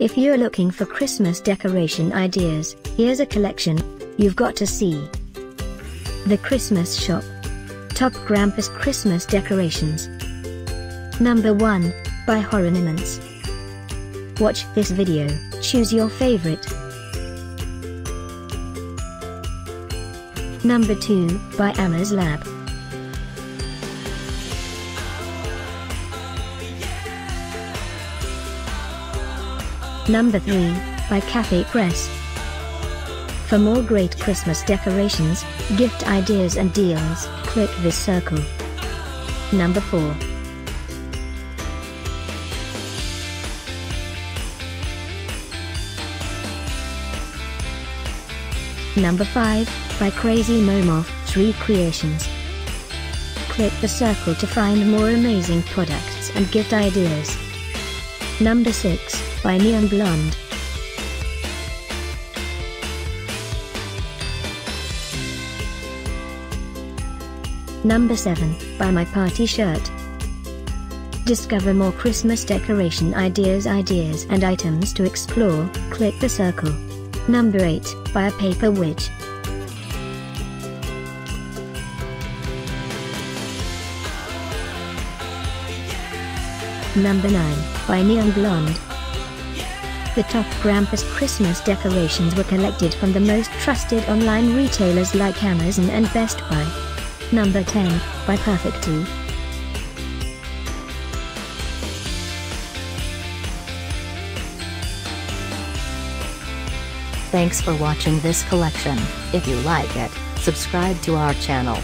If you're looking for Christmas decoration ideas, here's a collection you've got to see. The Christmas Shop. Top Krampus Christmas Decorations. Number 1, by HorrorNaments. Watch this video, choose your favorite. Number 2, by Amazlab. Number 3, by Cafepress. For more great Christmas decorations, gift ideas and deals, click this circle. Number 4. Number 5, by Crazy Momoth 3 Creations. Click the circle to find more amazing products and gift ideas. Number 6, by Neon Blonde. Number 7, by My Party Shirt. Discover more Christmas decoration ideas ideas and items to explore, click the circle. Number 8, by a Paper Witch. Number 9, by Neon Blonde. The top Krampus Christmas decorations were collected from the most trusted online retailers like Amazon and Best Buy. Number 10, by Perfect 2. Thanks for watching this collection. If you like it, subscribe to our channel.